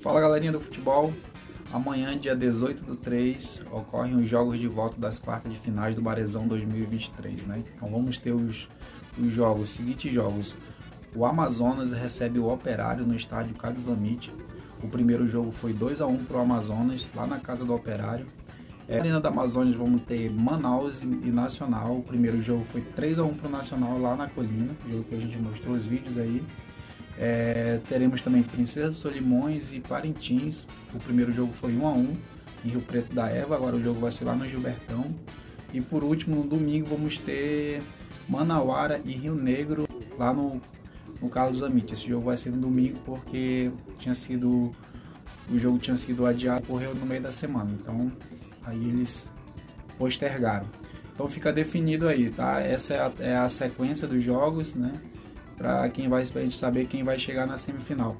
Fala galerinha do futebol, amanhã dia 18 do 3 ocorrem os jogos de volta das quartas de finais do Barezão 2023, né? Então vamos ter os, os jogos, os seguintes jogos. O Amazonas recebe o Operário no estádio Carlos Lamite. O primeiro jogo foi 2 a 1 para o Amazonas, lá na casa do Operário. É, na Arena da Amazônia vamos ter Manaus e, e Nacional. O primeiro jogo foi 3 a 1 para o Nacional lá na colina, jogo que a gente mostrou os vídeos aí. É, teremos também Princesa Solimões e Parintins. O primeiro jogo foi 1 a 1 em Rio Preto da Eva, agora o jogo vai ser lá no Gilbertão. E por último, no domingo, vamos ter Manauara e Rio Negro lá no, no Carlos Amit. Esse jogo vai ser no domingo porque tinha sido o jogo tinha sido adiado, correu no meio da semana. Então aí eles postergaram. Então fica definido aí, tá? Essa é a, é a sequência dos jogos, né? Para quem vai pra gente saber quem vai chegar na semifinal.